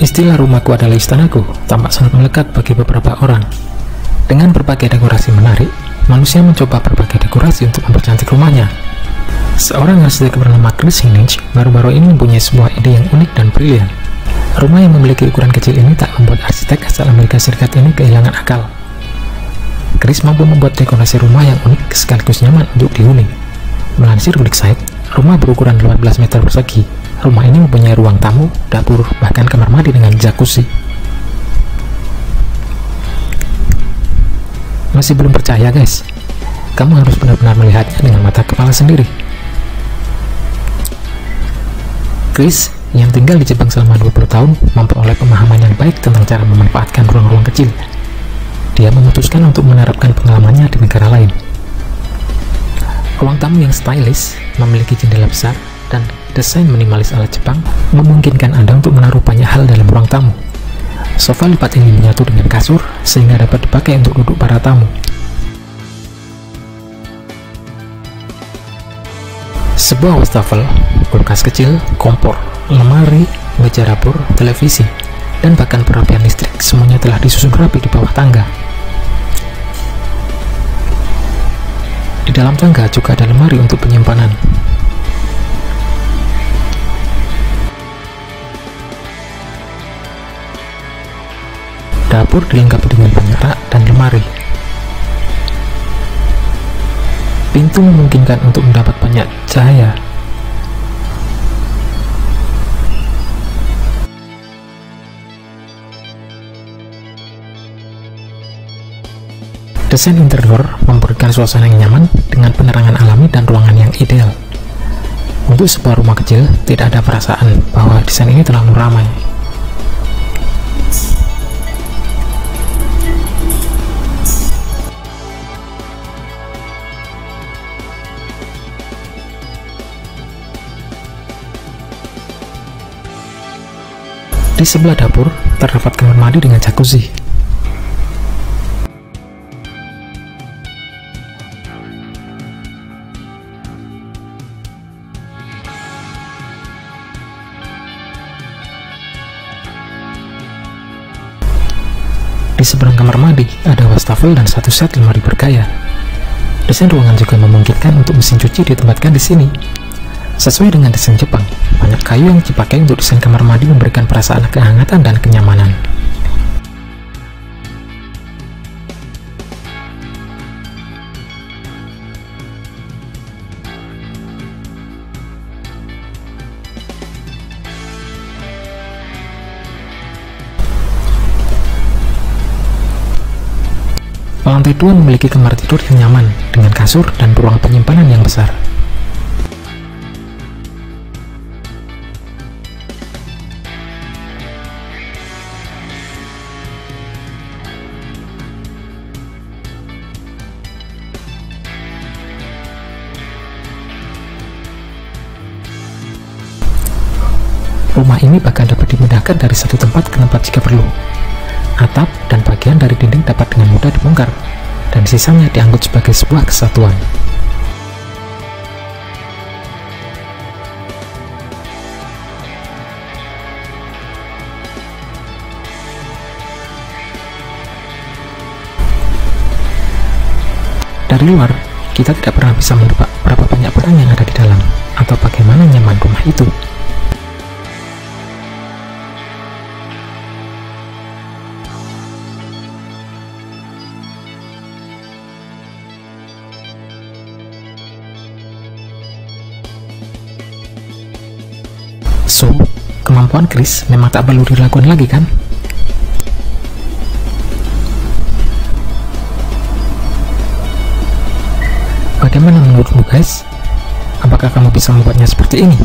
Istilah rumahku adalah istanaku tampak sangat melekat bagi beberapa orang. Dengan berbagai dekorasi menarik, manusia mencoba berbagai dekorasi untuk mempercantik rumahnya. Seorang arsitek bernama Chris Hinich baru-baru ini mempunyai sebuah ide yang unik dan brilian. Rumah yang memiliki ukuran kecil ini tak membuat arsitek asal Amerika Serikat ini kehilangan akal. Chris mampu membuat dekorasi rumah yang unik sekaligus nyaman untuk dihuni. Melansir Site, rumah berukuran 18 meter persegi. Rumah ini mempunyai ruang tamu, dapur, bahkan kamar mandi dengan jacuzzi. Masih belum percaya guys? Kamu harus benar-benar melihatnya dengan mata kepala sendiri. Chris yang tinggal di Jepang selama 20 tahun memperoleh pemahaman yang baik tentang cara memanfaatkan ruang-ruang kecil. Dia memutuskan untuk menerapkan pengalamannya di negara lain. Ruang tamu yang stylish, memiliki jendela besar, dan desain minimalis ala Jepang memungkinkan Anda untuk menaruh banyak hal dalam ruang tamu. Sofa lipat ini menyatu dengan kasur sehingga dapat dipakai untuk duduk para tamu. Sebuah wastafel, kulkas kecil, kompor, lemari, meja dapur, televisi, dan bahkan perapian listrik semuanya telah disusun rapi di bawah tangga. Di dalam tangga juga ada lemari untuk penyimpanan. Dapur dilengkapi dengan banyak rak dan lemari. Pintu memungkinkan untuk mendapat banyak cahaya. Desain interior memberikan suasana yang nyaman dengan penerangan alami dan ruangan yang ideal. Untuk sebuah rumah kecil, tidak ada perasaan bahwa desain ini terlalu ramai. Di sebelah dapur, terdapat kamar mandi dengan jacuzzi. Di seberang kamar mandi, ada wastafel dan satu set lemari bergaya. Desain ruangan juga memungkinkan untuk mesin cuci ditempatkan di sini. Sesuai dengan desain Jepang, banyak kayu yang dipakai untuk desain kamar mandi memberikan perasaan kehangatan dan kenyamanan. Lantai dua memiliki kamar tidur yang nyaman, dengan kasur dan ruang penyimpanan yang besar. Rumah ini bahkan dapat dimudahkan dari satu tempat ke tempat jika perlu. Atap dan bagian dari dinding dapat dengan mudah dibongkar, dan sisanya diangkut sebagai sebuah kesatuan. Dari luar, kita tidak pernah bisa menebak berapa banyak barang yang ada di dalam, atau bagaimana nyaman rumah itu. So, kemampuan Chris memang tak perlu dilakukan lagi kan? Bagaimana menurutmu guys? Apakah kamu bisa membuatnya seperti ini?